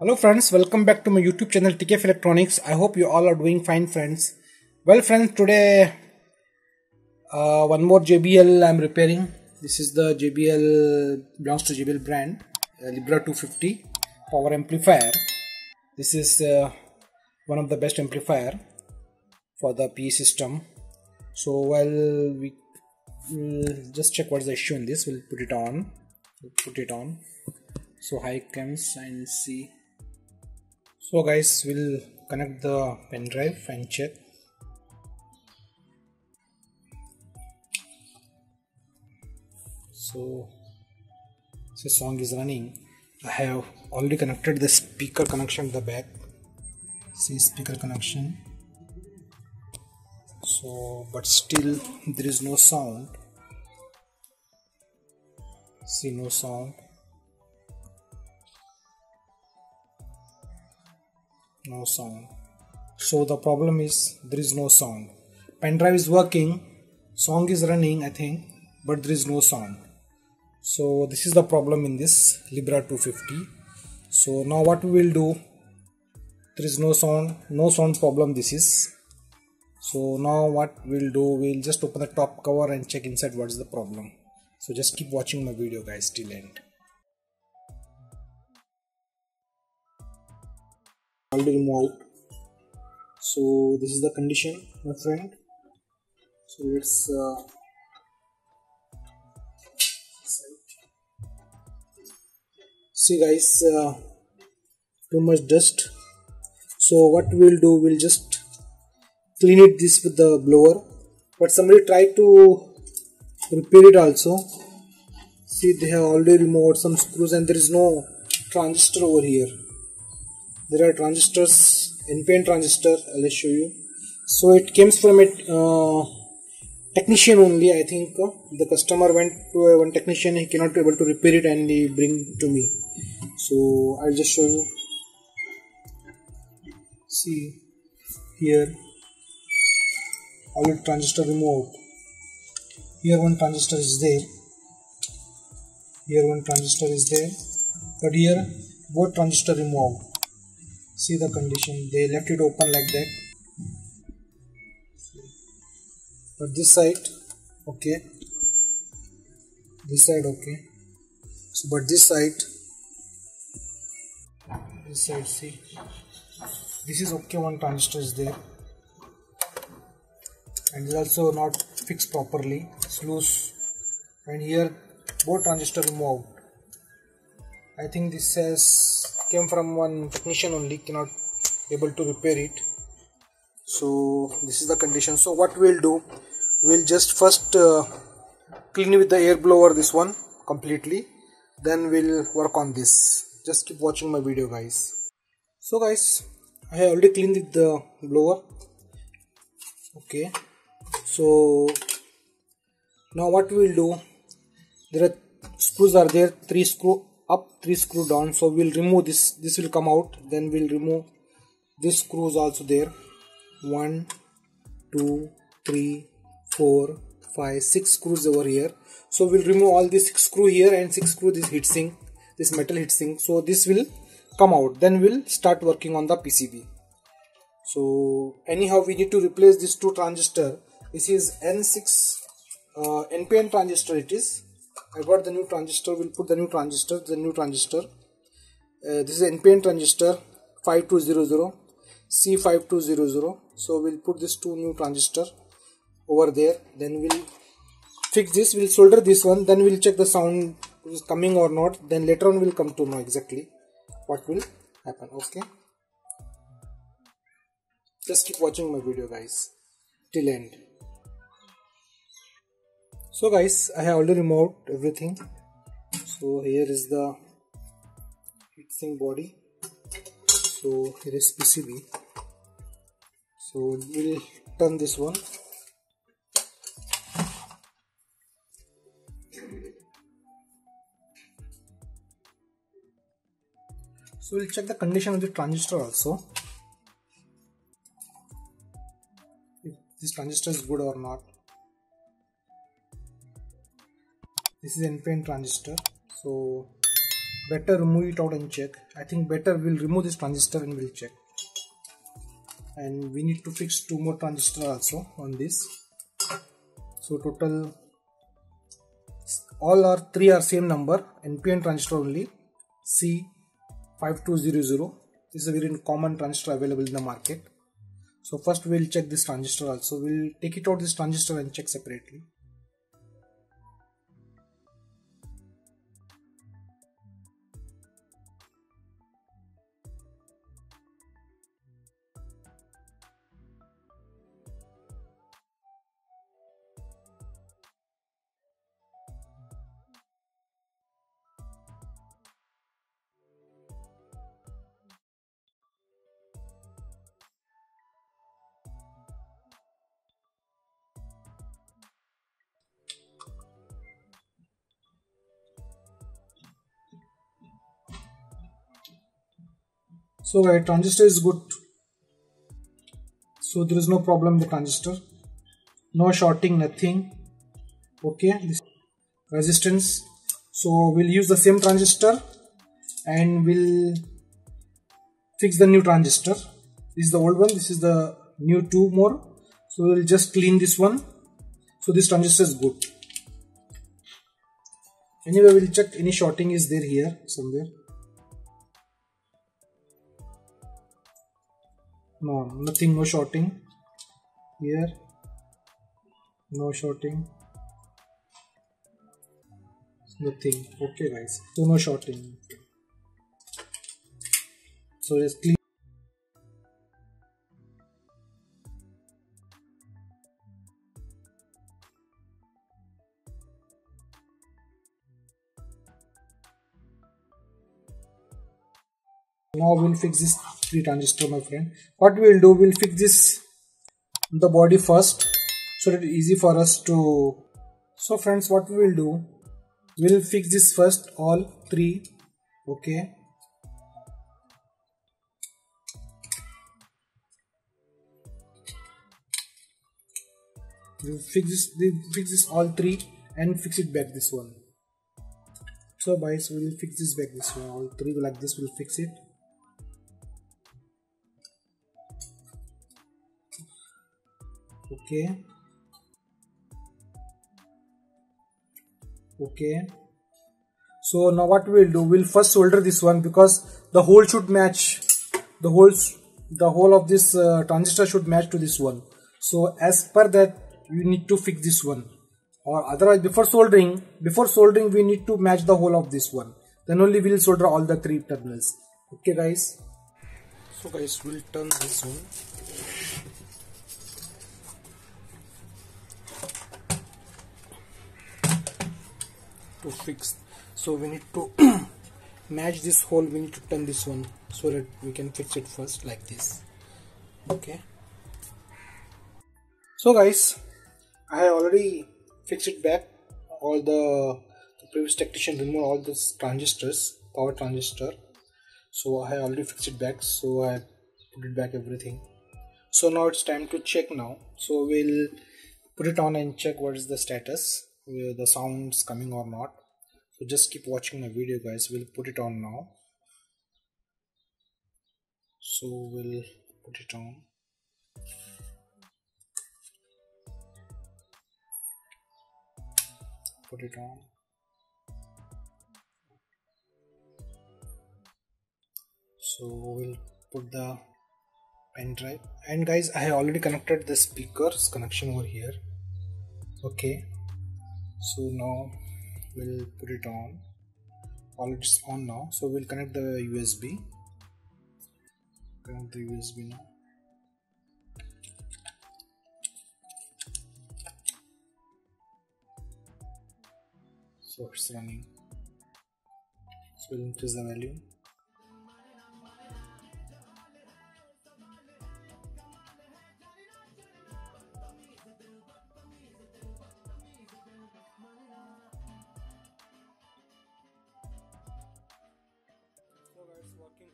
Hello friends, welcome back to my YouTube channel TKF Electronics. I hope you all are doing fine friends. Well friends, today uh, one more JBL I'm repairing. This is the JBL, belongs to JBL brand, uh, Libra 250 power amplifier. This is uh, one of the best amplifier for the PA system. So while we will just check what's the issue in this, we'll put it on. We'll put it on. So high comes and see so guys we'll connect the pen drive and check. So the song is running. I have already connected the speaker connection to the back. See speaker connection. So but still there is no sound. See no sound no sound so the problem is there is no sound. Pen drive is working song is running i think but there is no sound. So this is the problem in this libra 250 so now what we will do? There is no sound no sound problem this is. So now what we'll do? We'll just open the top cover and check inside what is the problem. So just keep watching my video guys till end already out so this is the condition my friend. So let's uh, see guys uh, too much dust. So what we'll do we'll just clean it this with the blower. But somebody tried to repair it also. See they have already removed some screws and there is no transistor over here there are transistors NPN transistor I'll show you. So it comes from a uh, technician only I think. Uh, the customer went to a one technician he cannot be able to repair it and he bring to me. So I'll just show you. See here. All the transistor removed. Here one transistor is there. Here one transistor is there. But here both transistor removed see the condition. They left it open like that. But this side okay. This side okay. So but this side this side see. This is okay one transistor is there. And is also not fixed properly. It's loose. And here both transistor removed I think this has came from one technician only cannot able to repair it. So this is the condition. So what we'll do we'll just first uh, clean with the air blower this one completely. Then we'll work on this. Just keep watching my video guys. So guys I have already cleaned with the blower. Okay. So now what we'll do there are screws are there three screw up three screw down. So we'll remove this this will come out. Then we'll remove this screws also there. One two three four five six screws over here. So we'll remove all these six screw here and six screw this heatsink this metal heatsink so this will come out. Then we'll start working on the PCB so anyhow we need to replace this two transistor. This is N6 uh, NPN transistor it is I got the new transistor we'll put the new transistor the new transistor. Uh, this is NPN transistor 5200 C5200 so we'll put this two new transistor over there. Then we'll fix this we'll solder this one then we'll check the sound is coming or not. Then later on we'll come to know exactly what will happen. Okay? Just keep watching my video guys. Till end so guys i have already removed everything. So here is the heatsink body. So here is pcb so we'll turn this one. So we'll check the condition of the transistor also. If this transistor is good or not this is NPN transistor. So better remove it out and check. I think better we'll remove this transistor and we'll check. And we need to fix two more transistor also on this. So total all are three are same number NPN transistor only C5200 this is a very common transistor available in the market. So first we'll check this transistor also. We'll take it out this transistor and check separately so a transistor is good. So there is no problem the transistor. No shorting nothing. Okay this resistance. So we'll use the same transistor and we'll fix the new transistor. This is the old one. This is the new two more. So we'll just clean this one. So this transistor is good. Anyway we'll check any shorting is there here somewhere no nothing no shorting. Here no shorting. Nothing. Okay guys. So no shorting. So just clean. Now we'll fix this three transistor my friend. What we'll do we'll fix this the body first so that it's easy for us to so friends what we will do we'll fix this first all three okay? We'll fix this we'll fix this all three and fix it back this one. So guys we'll fix this back this one all three like this we'll fix it okay okay so now what we'll do? We'll first solder this one because the hole should match. The holes the hole of this uh, transistor should match to this one. So as per that you need to fix this one. Or otherwise before soldering before soldering we need to match the hole of this one. Then only we'll solder all the three terminals. Okay guys? So guys we'll turn this one to fix. So we need to match this hole we need to turn this one so that we can fix it first like this. Okay. So guys I already fixed it back. All the, the previous technician removed all these transistors power transistor. So I already fixed it back so I put it back everything. So now it's time to check now. So we'll put it on and check what is the status the sounds coming or not so just keep watching my video guys. We'll put it on now. So we'll put it on. Put it on. So we'll put the pen drive. And guys I have already connected the speakers connection over here. Okay. So now we'll put it on. All it's on now. So we'll connect the USB connect the USB now. So it's running. So we'll increase the volume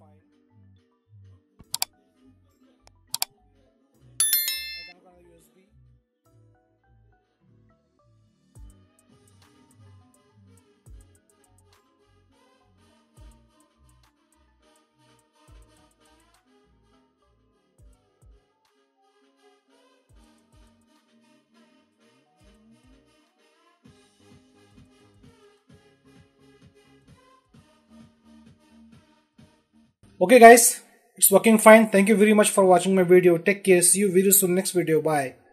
it's okay guys. It's working fine. Thank you very much for watching my video. Take care. See you very soon. Next video. Bye